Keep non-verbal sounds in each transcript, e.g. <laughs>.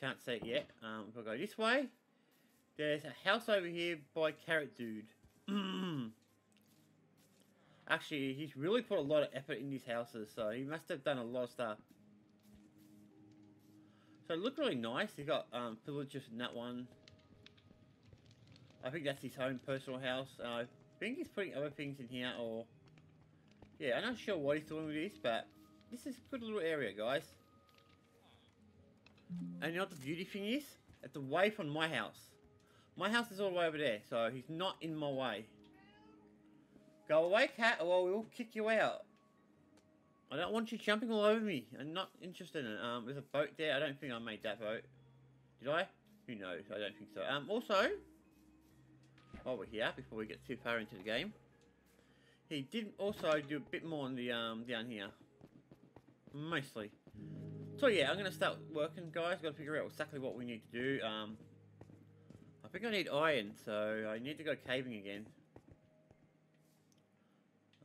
can't see it yet. Um, if I go this way, there's a house over here by Carrot Dude. <clears throat> Actually, he's really put a lot of effort in these houses, so he must have done a lot of stuff. So it looked really nice. He got um, pillages in that one. I think that's his own personal house. Uh, I think he's putting other things in here, or... Yeah, I'm not sure what he's doing with this, but this is a good little area, guys. And you know what the beauty thing is? It's away from my house. My house is all the way over there, so he's not in my way. Go away, cat, or we'll kick you out. I don't want you jumping all over me. I'm not interested in it. Um, there's a boat there. I don't think I made that boat. Did I? Who knows? I don't think so. Um, also, while we're here, before we get too far into the game, he did also do a bit more on the um down here. Mostly. So yeah, I'm gonna start working, guys. Got to figure out exactly what we need to do. Um, I think I need iron, so I need to go caving again.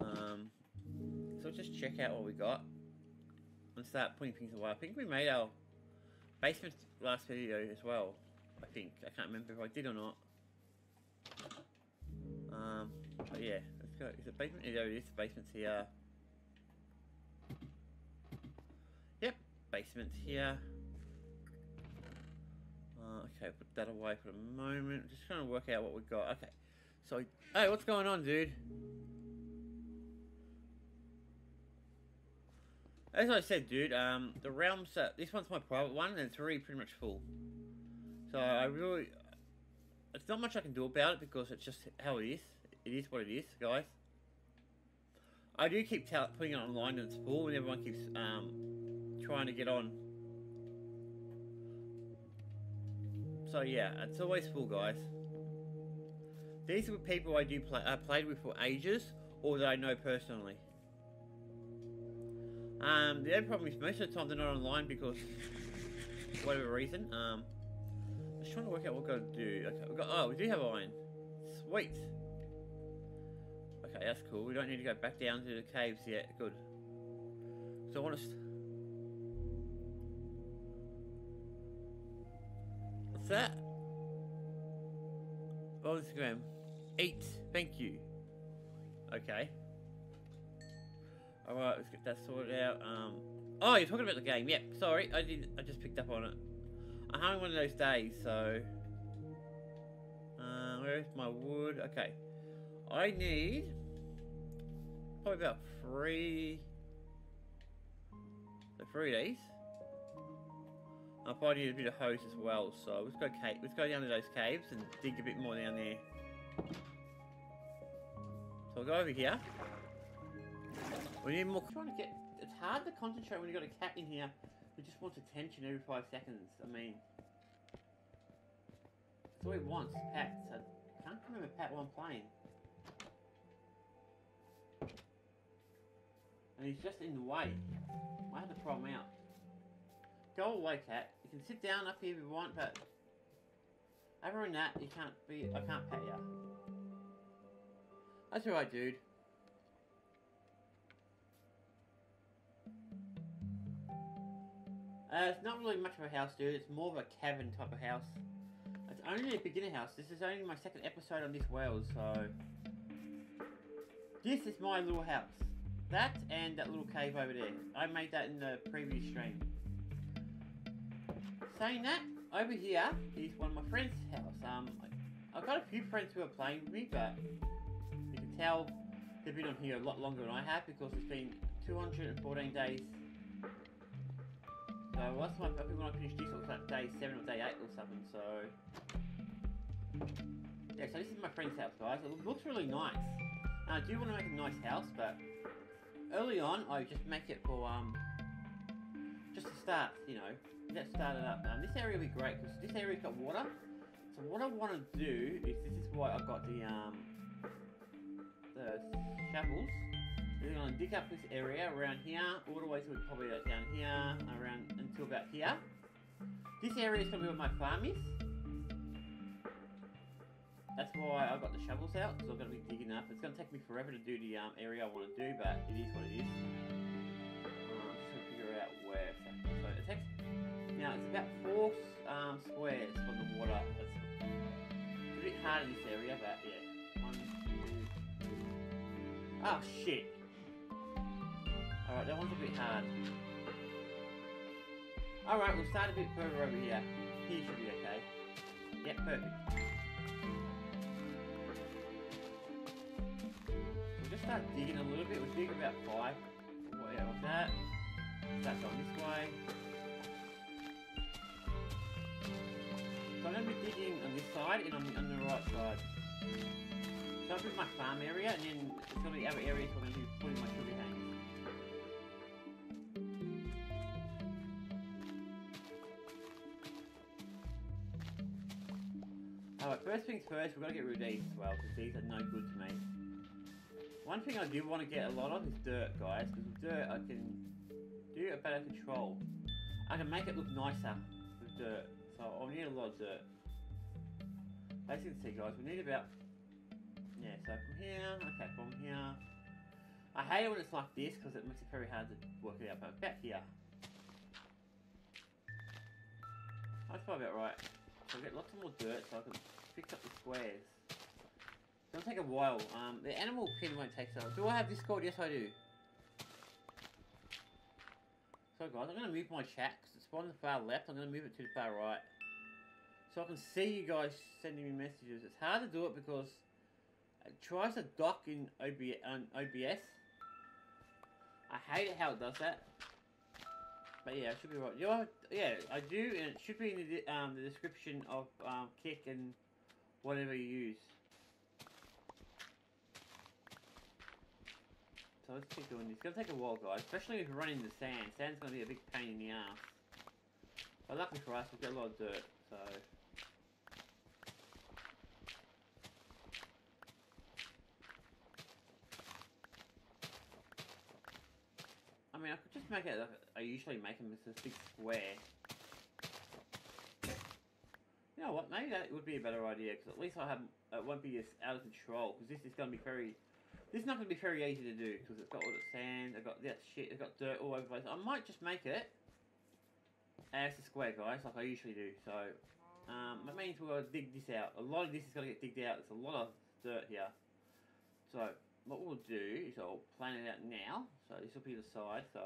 Um, so just check out what we got and start putting things away. I think we made our basement last video as well. I think. I can't remember if I did or not. Um, but yeah, let's go. Is it basement? Yeah, it is. The basement's here. Yep, basement's here. Uh, okay, put that away for a moment. Just trying to work out what we've got. Okay, so hey, what's going on, dude? As I said, dude, um, the realms, uh, this one's my private one, and it's already pretty much full. So I really, it's not much I can do about it because it's just how it is. It is what it is, guys. I do keep putting it online and it's full, and everyone keeps um, trying to get on. So yeah, it's always full, guys. These are people I do play, I played with for ages, or that I know personally. Um, the only problem is most of the time they're not online because whatever reason. Um, I'm just trying to work out what we're going to do. Okay, we got, oh, we do have iron. Sweet. Okay, that's cool. We don't need to go back down to the caves yet. Good. So I want to... What's that? Oh, Instagram. Eight. Thank you. Okay. Alright, let's get that sorted out. Um, oh, you're talking about the game. Yep, sorry. I didn't. I just picked up on it. I'm having one of those days, so... Uh, where's my wood? Okay. I need... Probably about three... The three of these. I'll probably need a bit of hose as well, so let's go cave. Let's go down to those caves and dig a bit more down there. So I'll go over here. We need more. Trying to get. It's hard to concentrate when you have got a cat in here who just wants attention every five seconds. I mean, that's all he wants. Pets. I can't remember pet while I'm playing. And he's just in the way. I have to throw him out. Go away, cat. You can sit down up here if you want, but other than that, you can't be. I can't pet you. That's alright, dude. Uh, it's not really much of a house, dude. It's more of a cabin type of house. It's only a beginner house. This is only my second episode on this world, so... This is my little house. That and that little cave over there. I made that in the previous stream. Saying that, over here is one of my friend's house. Um, I've got a few friends who are playing with me, but you can tell they've been on here a lot longer than I have because it's been 214 days so last time I think when I finished this it was like day 7 or day 8 or something, so... Yeah, so this is my friend's house, guys. It looks really nice. And I do want to make a nice house, but... Early on, I just make it for, um... Just to start, you know, get it up. Um, this area will be great, because this area's got water. So what I want to do is, this is why I've got the, um... The shovels. We're going to dig up this area around here, all the way to probably down here, around until about here. This area is going to be where my farm is. That's why I've got the shovels out, because I'm going to be digging up. It's going to take me forever to do the um, area I want to do, but it is what it is. Uh, I'm just figure out where exactly. So it takes... Now, it's about four um, squares from the water. It's, a bit hard in this area, but yeah. Oh shit. Alright, that one's a bit hard. Alright, we'll start a bit further over here. Here should be okay. Yep, perfect. We'll just start digging a little bit. We'll dig about five. What yeah, that? That's on this way. So I'm going to be digging on this side and on the, on the right side. So I'll put my farm area and then it's going to be other areas where I'm going to be putting my sugar canes. Alright, first things first, we've got to get rid of these as well, because these are no good to me. One thing I do want to get a lot of is dirt, guys, because with dirt I can do a better control. I can make it look nicer with dirt, so I'll need a lot of dirt. As you can see, guys, we need about... Yeah, so from here, okay, from here... I hate it when it's like this, because it makes it very hard to work it out, but about here. That's probably about right. So I'll get lots of more dirt so I can fix up the squares. Gonna take a while. Um, the animal pen won't take so long. Do I have Discord? Yes, I do. So guys, I'm gonna move my chat it's on the far left. I'm gonna move it to the far right. So I can see you guys sending me messages. It's hard to do it because it tries to dock in OBS. Um, OBS. I hate how it does that. But yeah, I should be right. You yeah, I do, and it should be in the, um, the description of um, Kick and whatever you use. So let's keep doing this. It's gonna take a while, guys, especially if you're running in the sand. Sand's gonna be a big pain in the ass. But luckily for us, we get a lot of dirt, so. I mean, I could just make it like I usually make them as a big square. You know what? Maybe that would be a better idea because at least I have it won't be as out of control. Because this is going to be very, this is not going to be very easy to do because it's got all the sand, I've got that shit, I've got dirt all over the place. I might just make it as a square, guys, like I usually do. So um, that means we'll dig this out. A lot of this is going to get digged out. There's a lot of dirt here. So what we'll do is I'll plan it out now. So this will be the side. So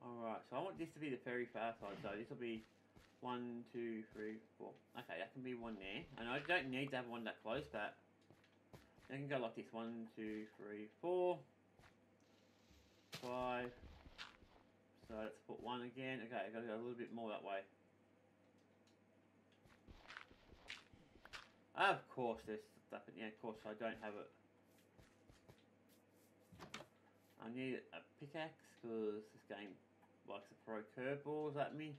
alright, so I want this to be the very far side. So this will be one, two, three, four. Okay, that can be one there. And I don't need to have one that close, but I can go like this. One, two, three, four, five. So let's put one again. Okay, I gotta go a little bit more that way. Of course, there's stuff in yeah, of course I don't have it. I need a pickaxe because this game likes to throw curveballs at me.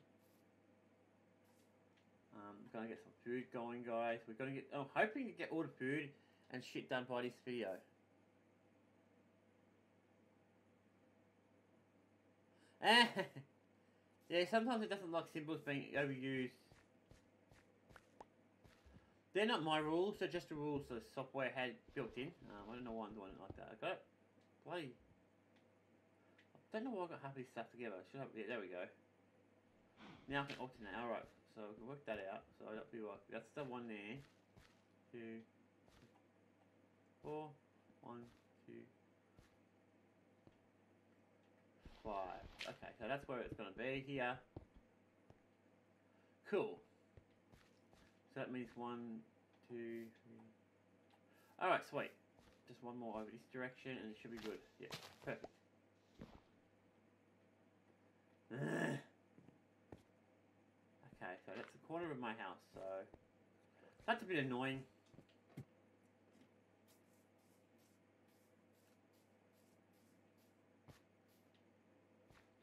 Um, gonna get some food going, guys. We're gonna get. I'm hoping to get all the food and shit done by this video. <laughs> yeah, sometimes it doesn't like symbols being overused. They're not my rules, they're just the rules the software had built in. Um, I don't know why I'm doing it like that. I got. I don't know why I got half these stuff together. Should yeah, there we go. Now I can alternate. Alright, so we can work that out. So that'll be like, that's the one there. Two, four, one, two, five. Okay, so that's where it's going to be here. Cool. So that means one, two, three. Alright, sweet. Just one more over this direction and it should be good. Yeah, perfect. Ugh. <sighs> Okay, so that's the corner of my house, so that's a bit annoying.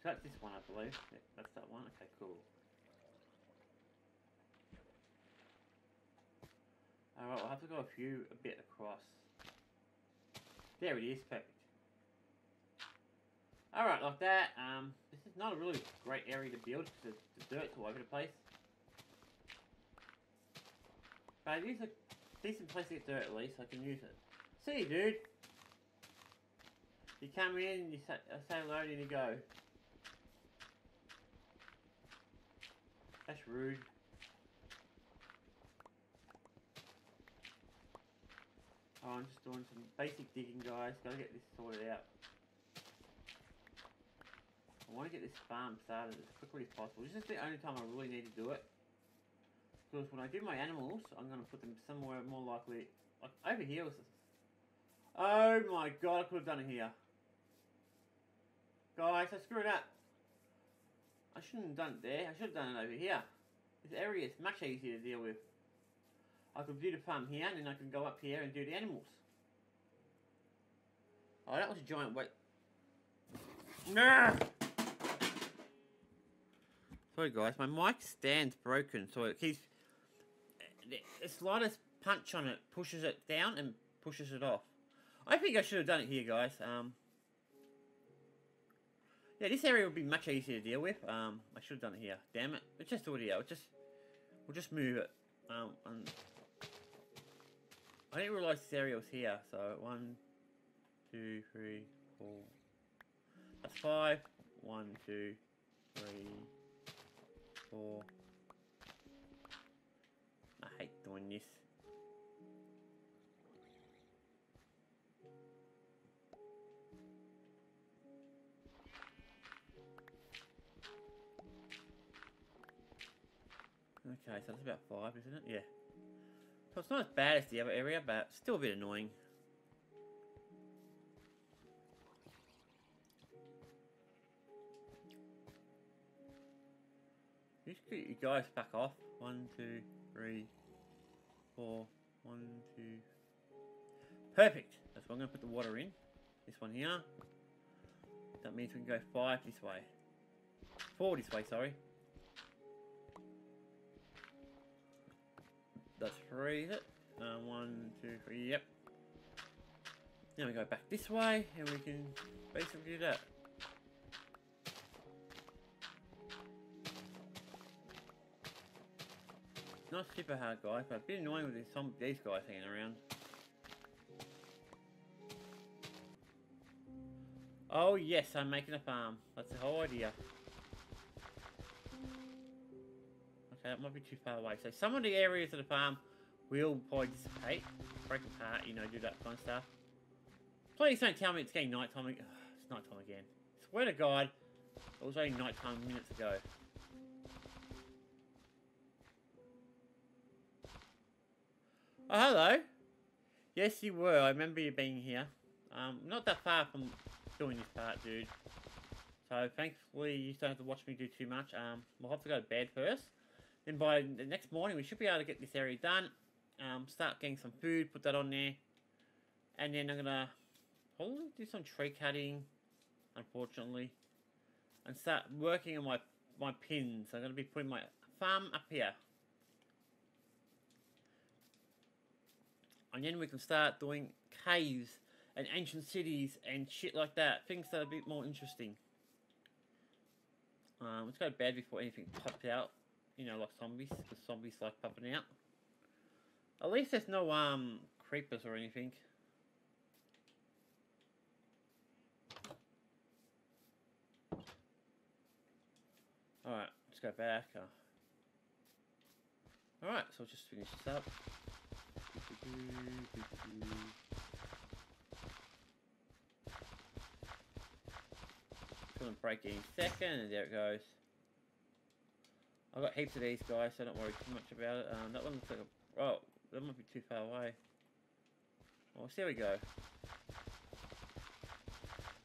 So that's this one, I believe. Yep, that's that one. Okay, cool. Alright, we'll have to go a few, a bit across. There it is, perfect. Alright, like that. Um, this is not a really great area to build because the dirt's all over the place. But it is a decent place to get dirt at least, I can use it. See you, dude. You come in, you say, I say hello, and you go. That's rude. Oh, I'm just doing some basic digging, guys. Gotta get this sorted out. I want to get this farm started as quickly as possible. This is the only time I really need to do it. Because when I do my animals, I'm going to put them somewhere more likely... Like, over here was... This. Oh my god, I could have done it here. Guys, I screwed up. I shouldn't have done it there. I should have done it over here. This area is much easier to deal with. I could do the farm here, and then I can go up here and do the animals. Oh, that was a giant weight. No! Sorry guys, my mic stand's broken, so it keeps... The slightest punch on it pushes it down and pushes it off. I think I should have done it here, guys. Um, yeah, this area would be much easier to deal with. Um, I should have done it here. Damn it. Let's just audio. it here. We'll just, we'll just move it. Um, and I didn't realise this area was here. So, one, two, three, four. That's five. One, two, three, four. I hate doing this. Okay, so that's about five, isn't it? Yeah. So it's not as bad as the other area, but still a bit annoying. You should get you guys back off. One, two, three, four, one, two. Perfect! That's why I'm going to put the water in. This one here. That means we can go five this way. Four this way, sorry. Three, is it? Uh, one, two, three, yep. Now we go back this way, and we can basically do that. Not super hard, guys, but a bit annoying with some these guys hanging around. Oh yes, I'm making a farm. That's the whole idea. Okay, that might be too far away. So some of the areas of the farm will probably dissipate, break apart, you know, do that kind of stuff. Please don't tell me it's getting nighttime. Ugh, <sighs> it's nighttime again. Swear to God, it was only nighttime minutes ago. Oh, hello. Yes, you were. I remember you being here. Um, not that far from doing this part, dude. So, thankfully, you don't have to watch me do too much. Um, we'll have to go to bed first. Then by the next morning, we should be able to get this area done. Um, start getting some food, put that on there. And then I'm going to probably do some tree cutting, unfortunately. And start working on my, my pins. I'm going to be putting my farm up here. And then we can start doing caves and ancient cities and shit like that. Things that are a bit more interesting. Um, let's go to bed before anything pops out you know, like zombies, because zombies like popping out. At least there's no, um, creepers or anything. Alright, let's go back. Uh, Alright, so I'll just finish this up. Gonna break any second, and there it goes. I've got heaps of these guys, so don't worry too much about it. Um, that one looks like a... Oh, that might be too far away. Well, how we go.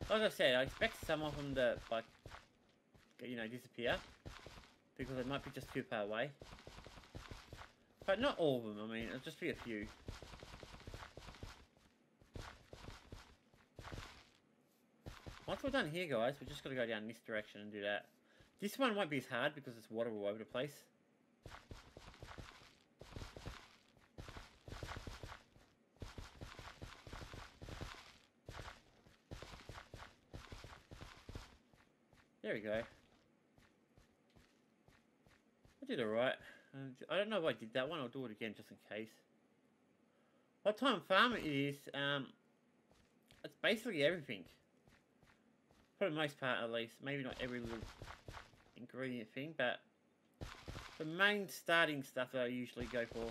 Like I said, I expect some of them to, like, you know, disappear. Because they might be just too far away. But not all of them, I mean, it'll just be a few. Once we're done here, guys, we're just got to go down this direction and do that. This one won't be as hard because it's water all over the place. There we go. I did alright. I don't know if I did that one. I'll do it again just in case. What time farm it is, um, it's basically everything. For the most part, at least. Maybe not every little ingredient thing, but the main starting stuff that I usually go for.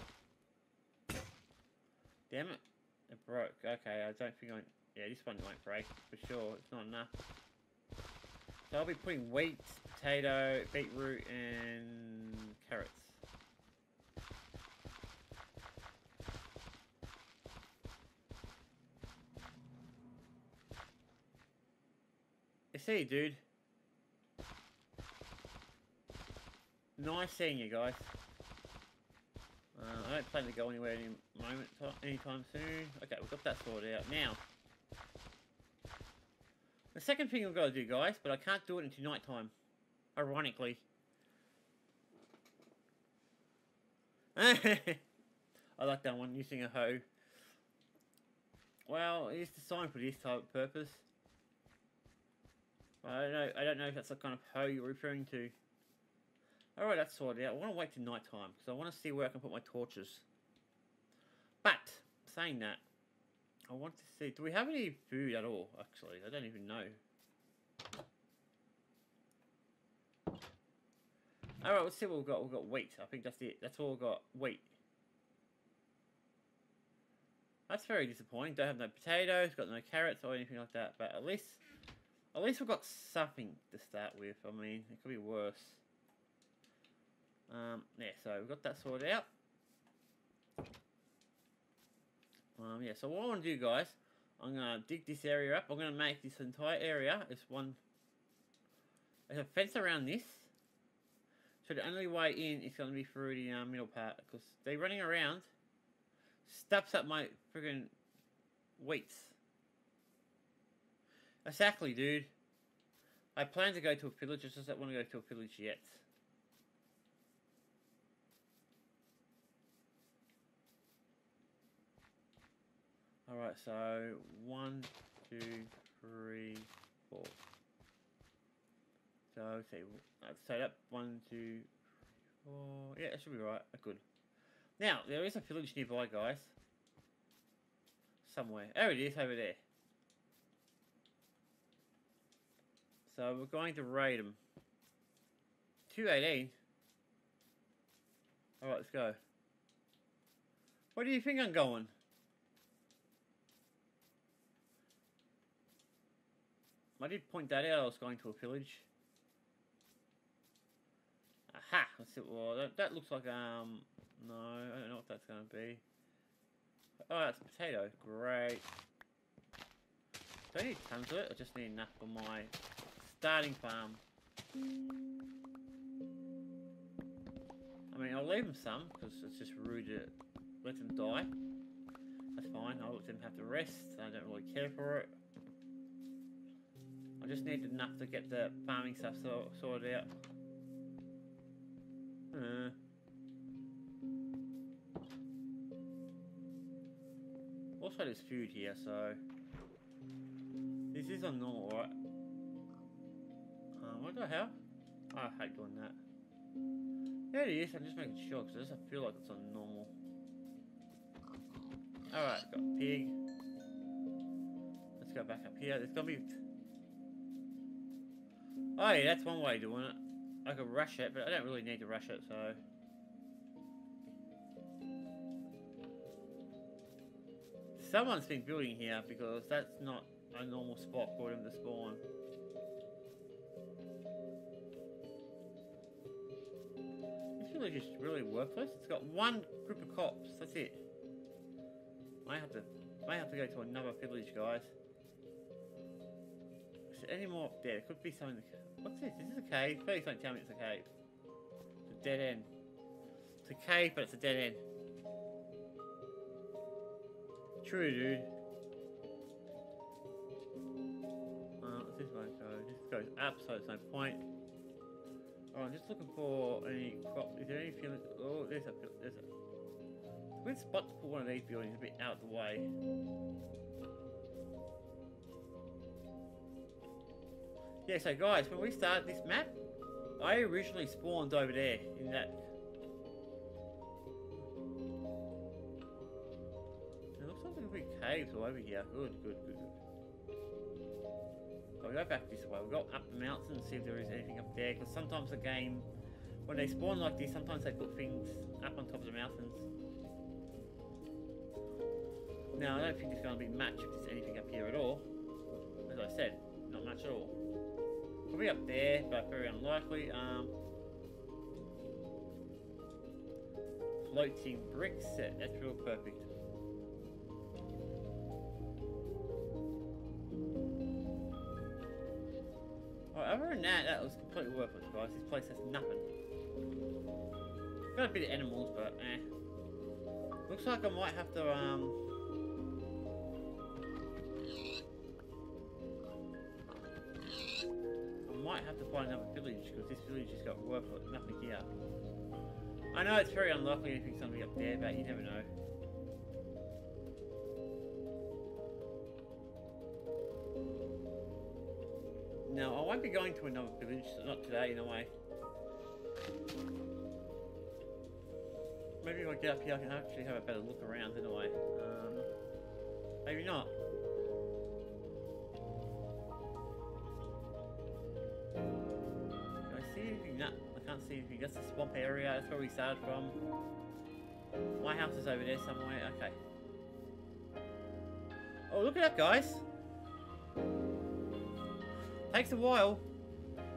Damn it. It broke. Okay, I don't think I... Yeah, this one won't break, for sure. It's not enough. So I'll be putting wheat, potato, beetroot, and carrots. I see, dude. Nice seeing you guys. Uh, I don't plan to go anywhere any moment, anytime soon. Okay, we've got that sorted out. Now, the second thing we've got to do, guys, but I can't do it until night time. Ironically. <laughs> I like that one, using a hoe. Well, it's designed for this type of purpose. I don't know. I don't know if that's the kind of hoe you're referring to. Alright, that's sorted out. I want to wait till night time because I want to see where I can put my torches. But, saying that, I want to see, do we have any food at all, actually? I don't even know. Alright, let's see what we've got. We've got wheat. I think that's it. That's all we've got. Wheat. That's very disappointing. Don't have no potatoes, got no carrots or anything like that. But at least, at least we've got something to start with. I mean, it could be worse. Um, yeah, so we've got that sorted out. Um, yeah, so what I want to do, guys, I'm going to dig this area up. I'm going to make this entire area, this one, there's a fence around this. So the only way in is going to be through the uh, middle part, because they're running around, stops up my friggin' wheats. Exactly, dude. I plan to go to a village, I just don't want to go to a village yet. Alright, so one, two, three, four. So see, let's say that one, two, four. Yeah, it should be right. Good. Now there is a village nearby, guys. Somewhere. There it is, over there. So we're going to raid them. 218. Alright, let's go. Where do you think I'm going? I did point that out, I was going to a village. Aha! Let's see, well, that, that looks like, um, no, I don't know what that's going to be. Oh, that's a potato. Great. Don't need tons of it, I just need enough for my starting farm. I mean, I'll leave them some, because it's just rude to let them die. That's fine, I'll let them have to rest, I don't really care for it. I just need enough to get the farming stuff so, sorted out. Uh. Also there's food here, so... This is on normal, right? Uh, what the hell? I hate doing that. There it is, I'm just making sure, because it doesn't feel like it's on normal. Alright, got pig. Let's go back up here. There's gonna be Oh yeah, that's one way of doing it. I could rush it, but I don't really need to rush it, so... Someone's been building here, because that's not a normal spot for them to spawn. This village is really worthless. It's got one group of cops, that's it. I have to, I have to go to another village, guys. Is any more up there? Could be something... What's this? Is this a cave? Please don't tell me it's a cave. It's a dead end. It's a cave, but it's a dead end. True, dude. Uh, this one go? This goes up, so there's no point. Oh, I'm just looking for any crop. Is there any feeling? Oh, there's a there's a good spot to put one of these buildings a bit out of the way. Yeah, so guys, when we started this map, I originally spawned over there in that. It looks like there's big caves all over here. Good, good, good, good. I'll go back this way. We'll go up the mountain and see if there is anything up there, because sometimes the game when they spawn like this, sometimes they put things up on top of the mountains. Now, I don't think there's going to be much if there's anything up here at all. As I said, not much at all. Probably up there, but very unlikely. Um, floating brick set, that's real perfect. Alright, other than that, that was completely worthless, guys. This place has nothing. Got a bit of animals, but eh. Looks like I might have to, um... might have to find another village, because this village has got worthless, nothing here. I know it's very unlikely anything's gonna be up there, but you never know. No, I won't be going to another village, not today in a way. Maybe if I get up here I can actually have a better look around in a way. Um, maybe not. Can't see anything. That's the swamp area, that's where we started from. My house is over there somewhere, okay. Oh, look at that, guys! Takes a while.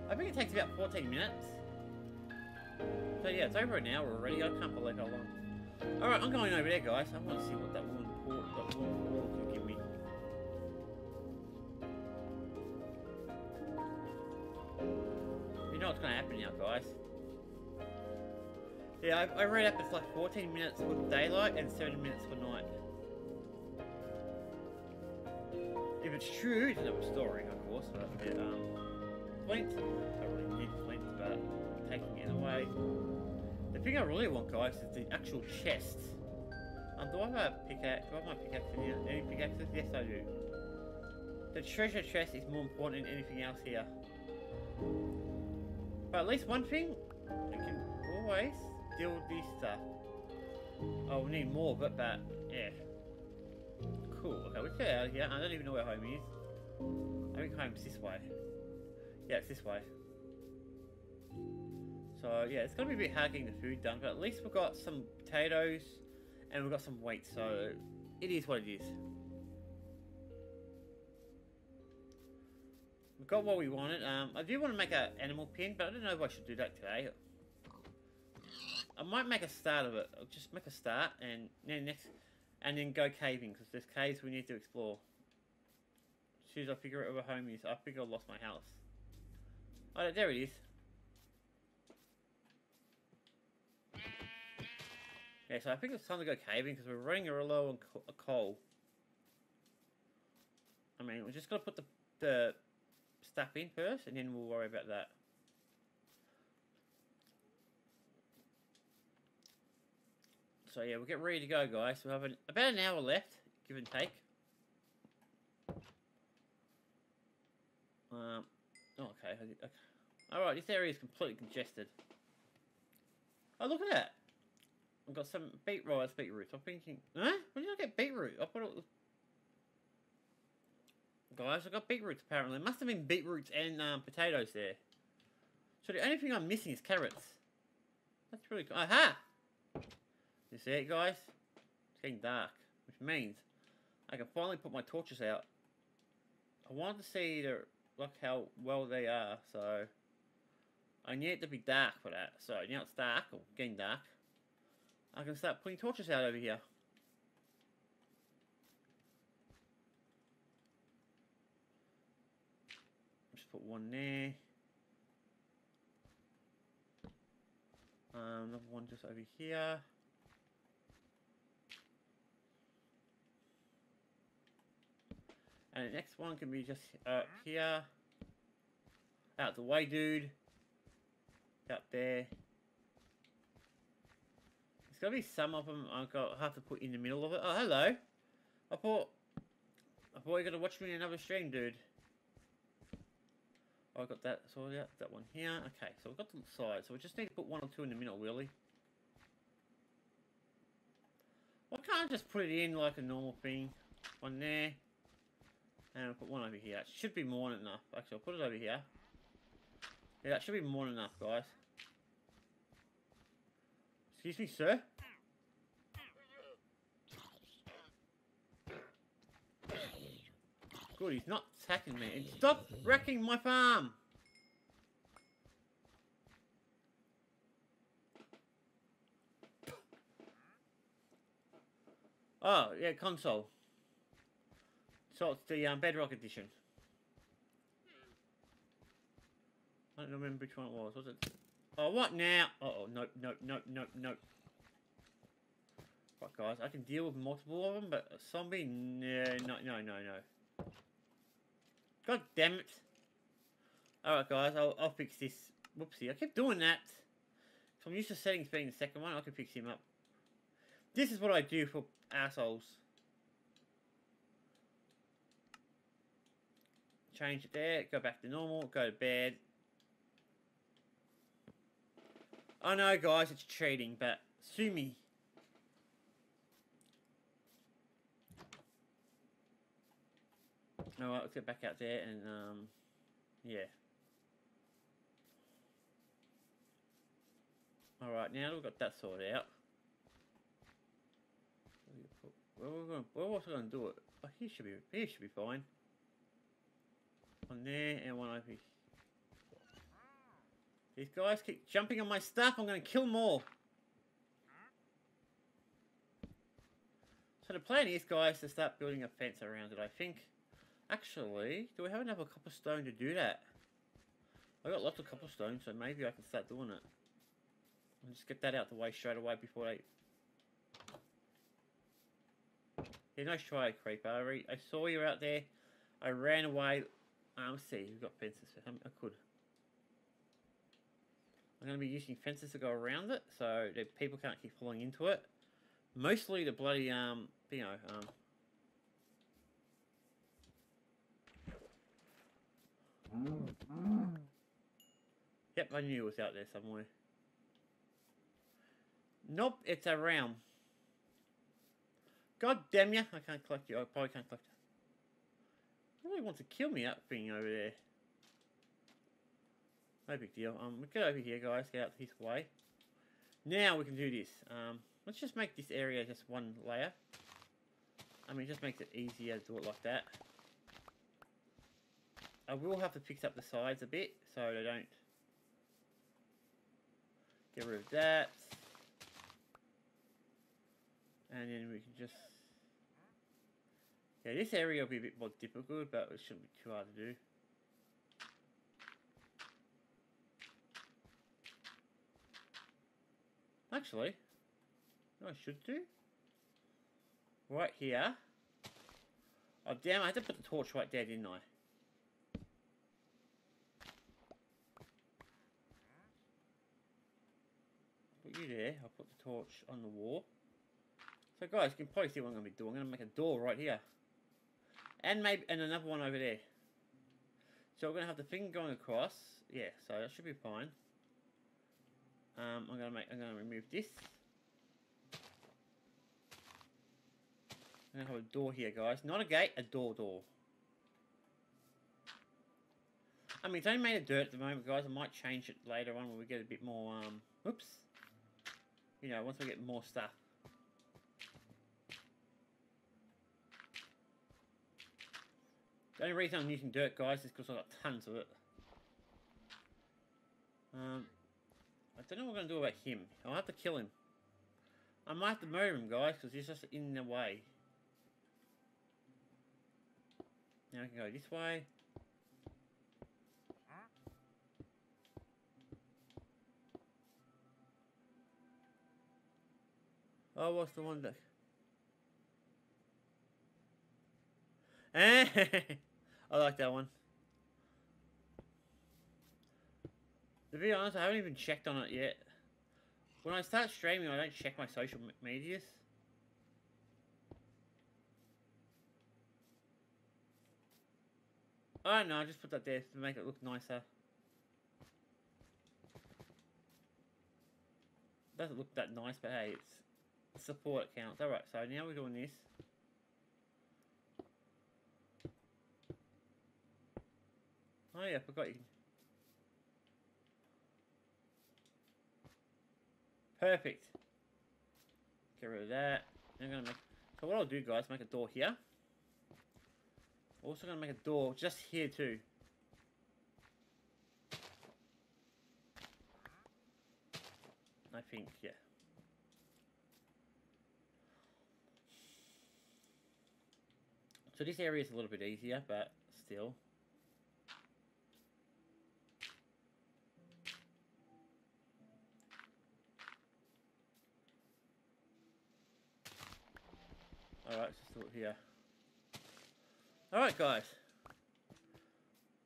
I think it takes about 14 minutes. So yeah, it's over an hour already. I can't believe how long. Alright, I'm going over there, guys. I want to see what that woman port, that woman Yeah, I, I read up it's like 14 minutes for daylight and 7 minutes for night. If it's true, it's another story, of course, but um, Flint, I really need Flint, but taking it away. The thing I really want, guys, is the actual chest. Um, do I have a pickaxe? Do I have my pickaxe in here? Any pickaxes? Yes, I do. The treasure chest is more important than anything else here. But at least one thing, I can always deal with this stuff. Oh, we need more of it, but yeah. Cool. Okay, let's get out of here. I don't even know where home is. I think home's this way. Yeah, it's this way. So yeah, it's gonna be a bit hard getting the food done, but at least we've got some potatoes and we've got some wheat, so it is what it is. Got what we wanted. Um, I do want to make an animal pen, but I don't know if I should do that today. I might make a start of it. I'll just make a start and then next, and then go caving because there's caves we need to explore. As soon as I figure out where home is, I think I lost my house. Oh, there it is. Yeah, so I think it's time to go caving because we're running a low on co coal. I mean, we're just gonna put the the stuff in first, and then we'll worry about that. So yeah, we'll get ready to go, guys. We have an, about an hour left, give and take. Um, oh, okay, okay. Alright, this area is completely congested. Oh, look at that. I've got some beetroot. Beetroot. I'm thinking, huh? When did I get beetroot? I thought it was... Guys, I got beetroots apparently. Must have been beetroots and um, potatoes there. So the only thing I'm missing is carrots. That's really cool. Aha! You see it, guys? It's getting dark, which means I can finally put my torches out. I wanted to see the, look how well they are, so I need it to be dark for that. So now it's dark, or getting dark. I can start putting torches out over here. Put one there. Um, another one just over here. And the next one can be just uh, here. Out the way, dude. Up there. There's got to be some of them I've got have to put in the middle of it. Oh, hello. I thought I thought you gonna watch me in another stream, dude. I got that sorted out. That one here. Okay, so we've got the side. So we just need to put one or two in the middle, really. Why can't I just put it in like a normal thing? One there. And I'll put one over here. It should be more than enough. Actually, I'll put it over here. Yeah, that should be more than enough, guys. Excuse me, sir? Good, he's not attacking me. Stop wrecking my farm! Oh, yeah, console. So it's the um, Bedrock edition. I don't remember which one it was. Was it? Oh, what now? Uh oh, nope, nope, nope, nope, nope. Right, guys, I can deal with multiple of them, but a zombie, no, no, no, no, no. God damn it. Alright, guys, I'll, I'll fix this. Whoopsie, I keep doing that. So I'm used to settings being the second one, I can fix him up. This is what I do for assholes. Change it there, go back to normal, go to bed. I know, guys, it's cheating, but sue me. Alright, let's get back out there and, um, yeah. Alright, now we've got that sorted out. Where we was I going to do it? Oh, he should be. He should be fine. One there and one over here. These guys keep jumping on my stuff. I'm going to kill more. So the plan is, guys, to start building a fence around it. I think. Actually, do we have enough cobblestone to do that? I got lots of cobblestone, so maybe I can start doing it. I'll just get that out the way straight away before they Yeah, nice try, Creeper. I, I saw you out there. I ran away. Um, let's see, we've got fences. I could. I'm going to be using fences to go around it, so that people can't keep falling into it. Mostly the bloody, um, you know, um... Yep, I knew it was out there somewhere. Nope, it's around. God damn you! I can't collect you. I probably can't collect you. really wants to kill me up being over there. No big deal. Um, we get over here, guys. Get out this way. Now we can do this. Um, let's just make this area just one layer. I mean, it just makes it easier to do it like that. I will have to fix up the sides a bit so they don't get rid of that. And then we can just... Yeah, this area will be a bit more difficult, but it shouldn't be too hard to do. Actually, I should do? Right here. Oh damn, I had to put the torch right there, didn't I? You there, I'll put the torch on the wall. So guys, you can probably see what I'm going to be doing. I'm going to make a door right here. And maybe and another one over there. So we're going to have the thing going across. Yeah, so that should be fine. Um, I'm going to make. I'm going to remove this. I'm going to have a door here, guys. Not a gate, a door door. I mean, it's only made of dirt at the moment, guys. I might change it later on when we get a bit more, um, oops. You know, once we get more stuff. The only reason I'm using dirt, guys, is because I've got tons of it. Um, I don't know what I'm going to do about him. I'll have to kill him. I might have to murder him, guys, because he's just in the way. Now I can go this way. Oh, what's the one that... I like that one. To be honest, I haven't even checked on it yet. When I start streaming, I don't check my social medias. Oh, I don't know, I just put that there to make it look nicer. Doesn't look that nice, but hey, it's support counts. Alright, so now we're doing this. Oh yeah, I forgot you. Perfect. Get rid of that. I'm gonna make. So what I'll do, guys, make a door here. Also gonna make a door just here too. I think, yeah. So this area is a little bit easier, but still. Alright, just it here. Alright, guys.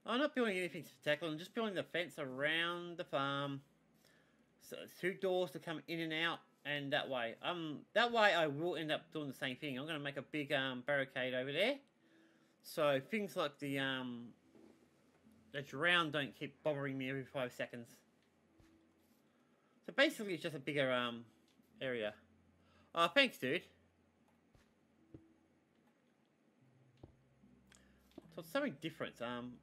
I'm not building anything spectacular. I'm just building the fence around the farm. So two doors to come in and out, and that way. Um, that way I will end up doing the same thing. I'm going to make a big um, barricade over there. So things like the um, the drown don't keep bothering me every five seconds. So basically, it's just a bigger um area. Oh, thanks, dude. So it's something different. Um.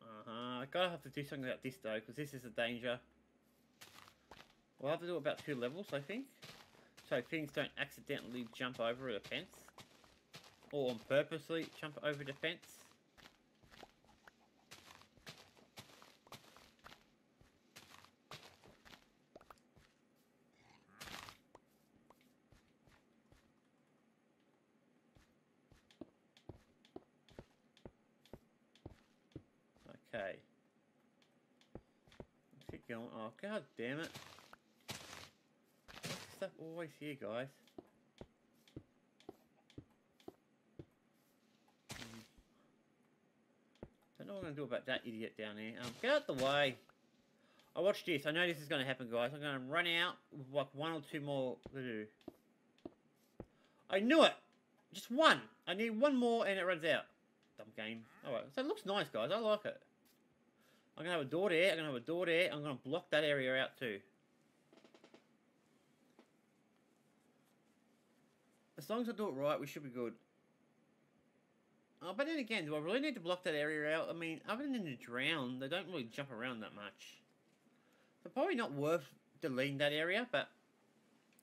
Uh huh. I gotta have to do something about this though, because this is a danger. We'll have to do about two levels, I think. So things don't accidentally jump over the fence. Or on purposely jump over the fence. Okay. Keep going. Oh, god damn it. Stuff always here, guys? Hmm. Don't know what I'm going to do about that idiot down there. Um, get out the way. I watch this. I know this is going to happen, guys. I'm going to run out with like one or two more to do. I knew it! Just one! I need one more and it runs out. Dumb game. Alright, so it looks nice, guys. I like it. I'm going to have a door there. I'm going to have a door there. I'm going to block that area out too. As long as I do it right, we should be good. Oh, but then again, do I really need to block that area out? I mean, other than the drown, they don't really jump around that much. So probably not worth deleting that area, but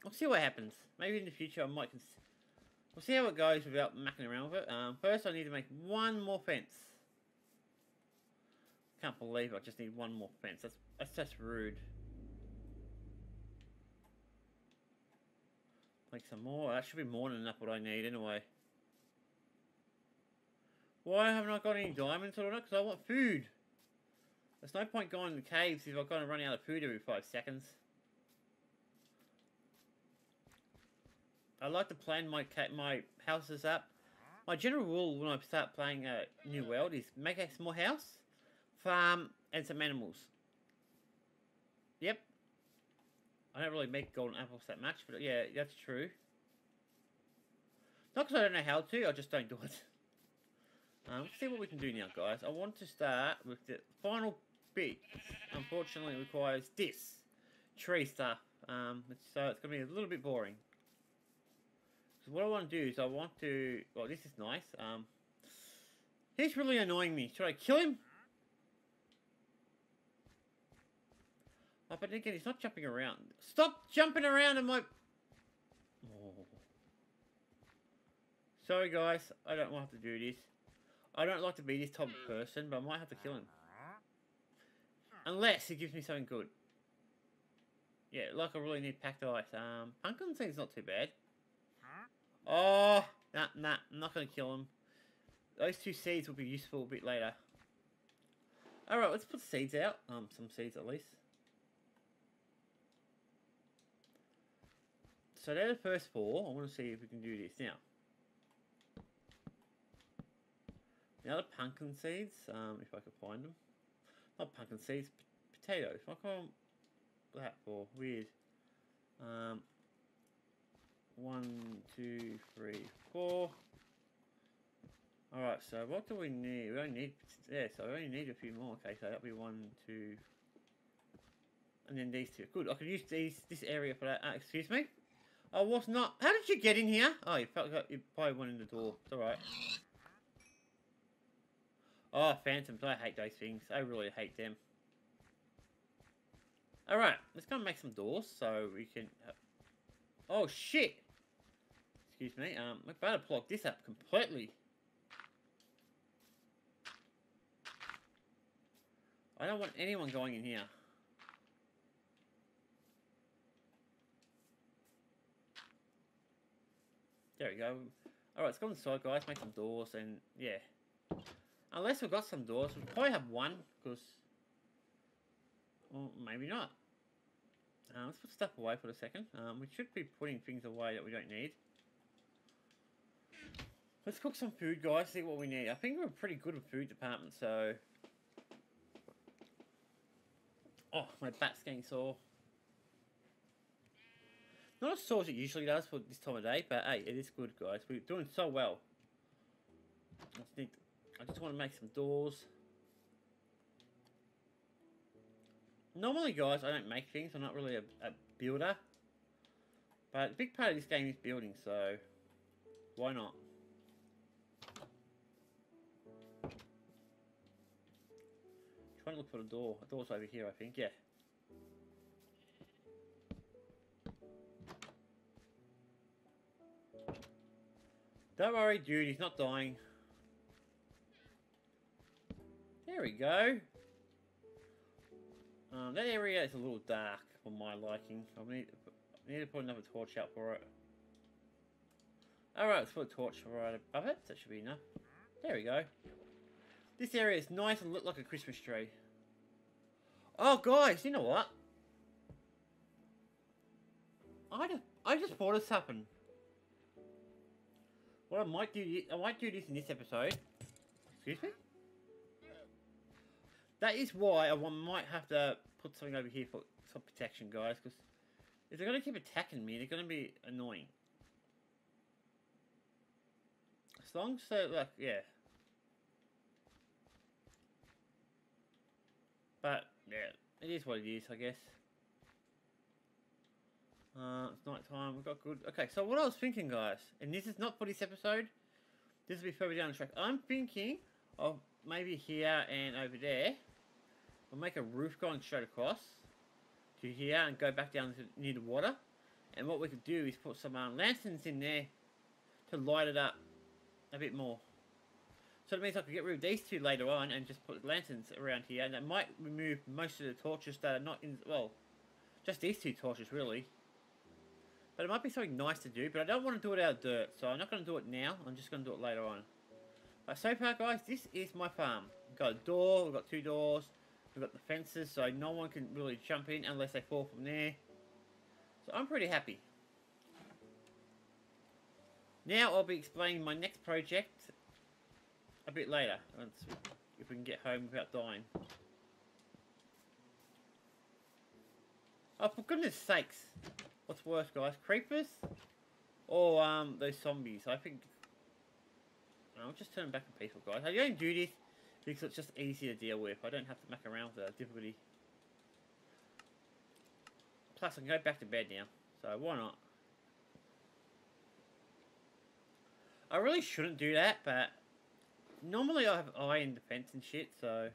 we'll see what happens. Maybe in the future I might... We'll see how it goes without macking around with it. Um, first I need to make one more fence. Can't believe I just need one more fence. That's, that's just rude. Make some more. That should be more than enough what I need anyway. Why haven't I got any diamonds or not? Because I want food. There's no point going to the caves if I've got to run out of food every five seconds. I like to plan my my houses up. My general rule when I start playing a new world is make a small house, farm, and some animals. Yep. I don't really make golden apples that much, but yeah, that's true. Not because I don't know how to, I just don't do it. Um, let's see what we can do now, guys. I want to start with the final bit. Unfortunately, it requires this tree stuff. Um, so it's going to be a little bit boring. So what I want to do is I want to... Well, this is nice. Um, he's really annoying me. Should I kill him? Oh, but again, he's not jumping around. Stop jumping around in my... Oh. Sorry, guys. I don't want to do this. I don't like to be this type of person, but I might have to kill him. Unless he gives me something good. Yeah, like I really need packed ice. Um, pumpkin seed's not too bad. Oh, nah, nah, I'm not going to kill him. Those two seeds will be useful a bit later. Alright, let's put seeds out. Um, some seeds at least. So they're the first four. I want to see if we can do this now. Now the pumpkin seeds, um, if I can find them. Not pumpkin seeds, potatoes. What can I that for? Weird. Um, one, two, three, four. Alright, so what do we need? We only need, yeah, so I only need a few more. Okay, so that'll be one, two, and then these two. Good, I can use these this area for that. Uh, excuse me? I was not. How did you get in here? Oh, you, you probably went in the door. It's alright. Oh, phantoms. I hate those things. I really hate them. Alright, let's go and make some doors so we can... Oh, shit! Excuse me, um, we better plug this up completely. I don't want anyone going in here. There we go. Alright, let's go inside, guys. Make some doors, and yeah. Unless we've got some doors, we probably have one, because... Well, maybe not. Uh, let's put stuff away for a second. Um, we should be putting things away that we don't need. Let's cook some food, guys, see what we need. I think we're pretty good with food department, so... Oh, my back's getting sore. Not as sore as it usually does for this time of day, but hey, it is good, guys. We're doing so well. I just, need, I just want to make some doors. Normally, guys, I don't make things. I'm not really a, a builder. But a big part of this game is building, so why not? Trying to look for a door. A door's over here, I think. Yeah. Don't worry, dude. He's not dying. There we go. Um, that area is a little dark for my liking. I need, I need to put another torch out for it. Alright, let's put a torch right above it. That should be enough. There we go. This area is nice and look like a Christmas tree. Oh, guys, you know what? I just, I just thought this happened. What I might do, I might do this in this episode. Excuse me? That is why I might have to put something over here for some protection, guys, because if they're going to keep attacking me, they're going to be annoying. As long as they, like, yeah. But, yeah, it is what it is, I guess. Uh, it's night time, we've got good... Okay, so what I was thinking, guys, and this is not for this episode, this will be further down the track. I'm thinking of maybe here and over there, We'll make a roof going straight across to here and go back down to near the water. And what we could do is put some um, lanterns in there to light it up a bit more. So it means I could get rid of these two later on and just put lanterns around here. And that might remove most of the torches that are not in, well, just these two torches really. But it might be something nice to do, but I don't want to do it out of dirt. So I'm not going to do it now, I'm just going to do it later on. But so far guys, this is my farm. We've got a door, we've got two doors, We've got the fences, so no one can really jump in unless they fall from there. So I'm pretty happy. Now I'll be explaining my next project a bit later, if we can get home without dying. Oh, for goodness sakes. What's worse, guys? Creepers? Or, um, those zombies? I think... I'll just turn back to peaceful, guys. I don't do this because it's just easy to deal with. I don't have to muck around with the difficulty. Plus, I can go back to bed now, so why not? I really shouldn't do that, but normally I have eye in defense and shit, so...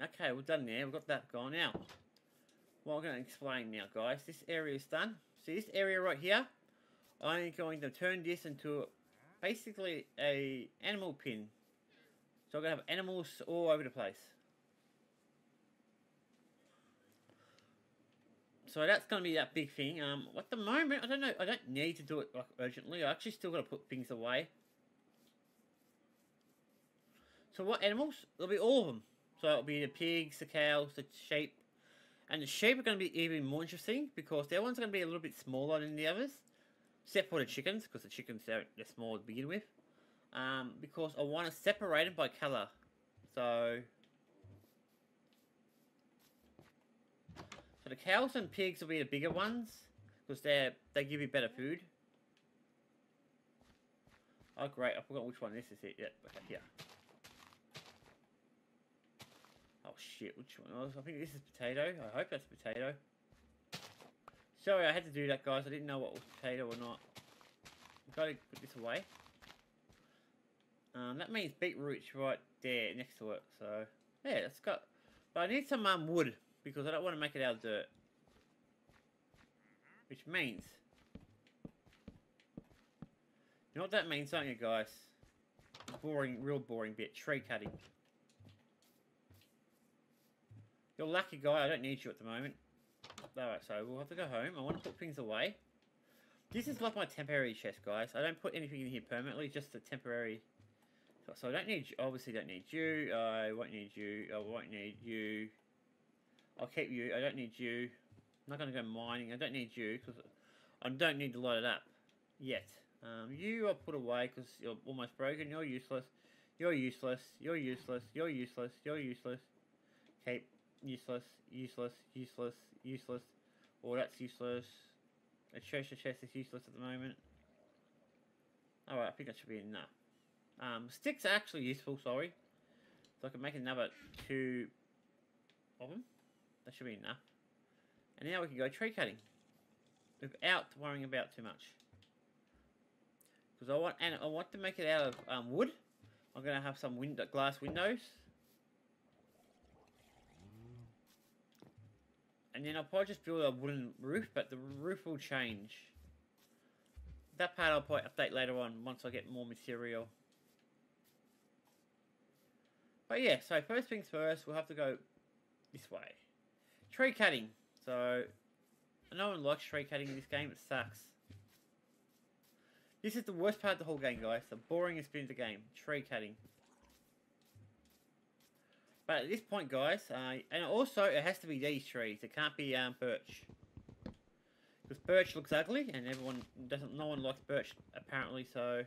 Okay, we're done there. We've got that gone now. What I'm going to explain now, guys. This area is done. See this area right here? I'm going to turn this into basically a animal pin. So I'm going to have animals all over the place. So that's going to be that big thing. Um, at the moment, I don't know. I don't need to do it like urgently. I actually still got to put things away. So what animals? There'll be all of them. So it'll be the pigs, the cows, the sheep. And the sheep are going to be even more interesting because their ones are going to be a little bit smaller than the others. Except for the chickens, because the chickens, they're, they're small to begin with. Um, because I want to separate them by colour. So... So the cows and pigs will be the bigger ones. Because they they give you better food. Oh great, I forgot which one this is. It. Yeah, okay, here. Oh shit, which one? Was? I think this is potato. I hope that's potato. Sorry, I had to do that, guys. I didn't know what was potato or not. I've got to put this away. Um, that means beetroot's right there next to it. So yeah, it's got. But I need some um, wood because I don't want to make it out of dirt. Which means, you know what that means, don't you, guys? Boring, real boring bit. Tree cutting. You're lucky guy. I don't need you at the moment. Alright, so we'll have to go home. I want to put things away. This is like my temporary chest, guys. I don't put anything in here permanently, just a temporary. So, I don't need, obviously don't need you. I won't need you. I won't need you. I'll keep you. I don't need you. I'm not going to go mining. I don't need you because I don't need to light it up yet. Um, you I'll put away because you're almost broken. You're useless. You're useless. You're useless. You're useless. You're useless. Keep useless. Useless. Useless. Useless. Oh, that's useless. A treasure chest is useless at the moment. Alright, I think that should be enough. Um, sticks are actually useful, sorry. So I can make another two of them. That should be enough. And now we can go tree cutting. Without worrying about too much. Because I want and I want to make it out of um, wood. I'm gonna have some window glass windows. And then I'll probably just build a wooden roof, but the roof will change. That part I'll probably update later on once I get more material. But yeah, so first things first, we'll have to go this way. Tree cutting. So, no one likes tree cutting in this game, it sucks. This is the worst part of the whole game, guys. The boringest bit of the game. Tree cutting. But at this point, guys, uh, and also it has to be these trees. It can't be um, birch. Because birch looks ugly, and everyone doesn't. No one likes birch apparently. So